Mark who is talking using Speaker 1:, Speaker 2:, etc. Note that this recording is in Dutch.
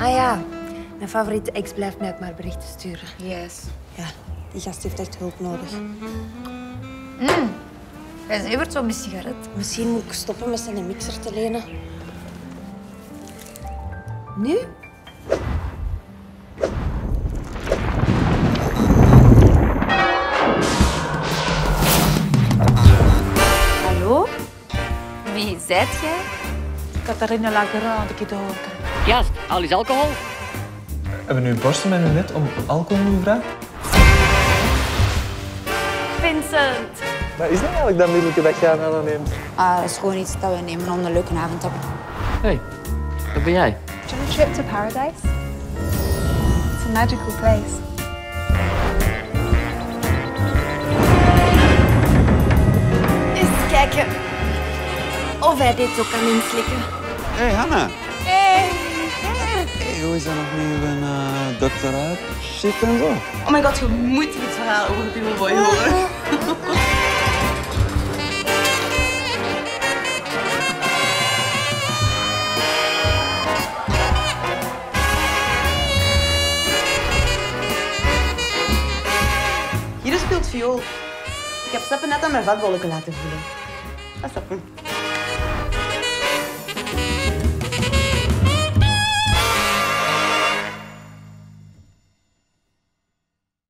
Speaker 1: Ah ja, mijn favoriete ex blijft mij ook maar berichten sturen.
Speaker 2: Yes.
Speaker 1: Ja, die gast heeft echt hulp nodig.
Speaker 2: Hij zevert zo mijn sigaret.
Speaker 1: Misschien moet ik stoppen met zijn mixer te lenen. Nu? Hallo?
Speaker 2: Wie zijt jij?
Speaker 3: Catharina Lagrande, dochter.
Speaker 4: Ja, al is alcohol.
Speaker 5: Hebben we nu borsten met u net om alcohol gevraagd?
Speaker 2: Vincent.
Speaker 5: Maar is dat eigenlijk dat middeltje dat jij aan neemt?
Speaker 6: Ah, dat is gewoon iets dat we nemen om een leuke avond te hebben.
Speaker 4: Hey, wat ben jij?
Speaker 7: Do you want a trip to paradise? It's a magical place.
Speaker 1: Eens kijken of hij dit ook kan inslikken.
Speaker 8: Hé, hey, Hanna. Hoe is dat nog met een uh, doctoraat? Shit en zo.
Speaker 3: Oh my god, je moet dit verhaal over People Boy horen. Hier speelt viool. Ik heb Steppen net aan mijn vetbolletje laten voelen. Dat is Steppen.